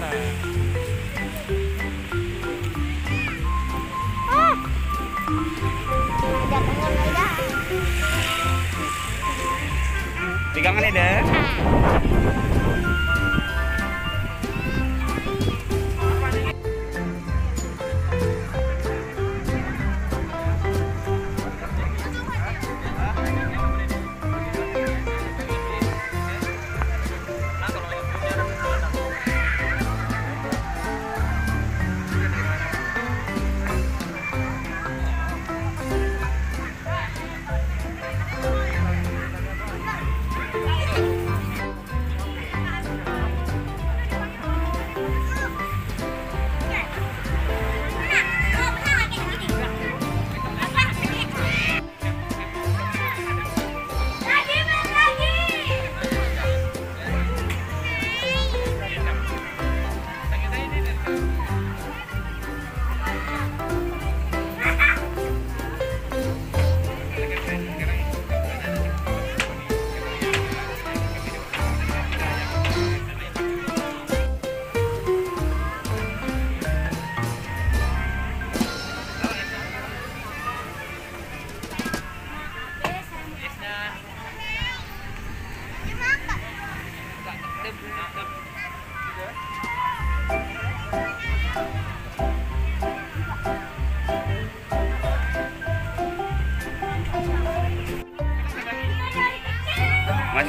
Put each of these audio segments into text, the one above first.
Orang. Pegangan ya, Dek.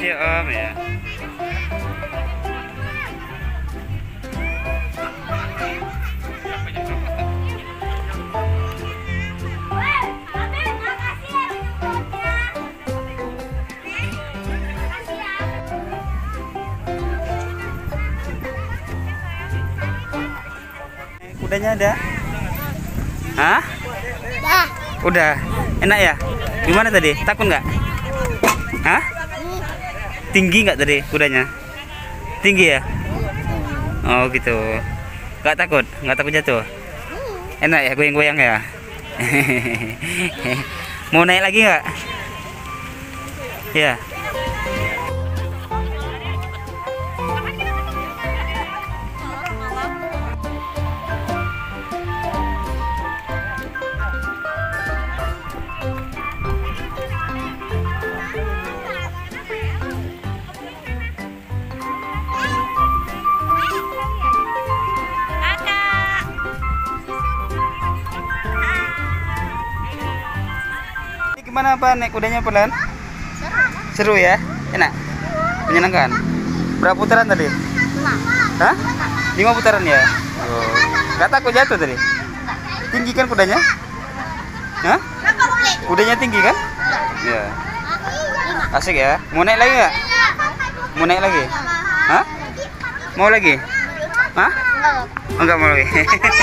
Masih Om ya. Kudanya ada? Hah? Dah. Udah. Enak ya? Gimana tadi? Takut nggak? Hah? Tinggi nggak tadi kudanya? Tinggi ya? Oh gitu. Nggak takut? Nggak takut jatuh? Enak ya goyang-goyang ya? Mau naik lagi nggak? Ya. Ini gimana Pak naik kudanya pelan? Seru ya? Enak? Menyenangkan? Berapa putaran tadi? Hah? Lima putaran ya? Oh. Gak takut jatuh tadi? Tinggi kan kudanya? Hah? Kudanya tinggi kan? Ya. Asik ya? Mau naik lagi nggak? Mau naik lagi? Hah? Mau lagi? Hah? Enggak mau lagi.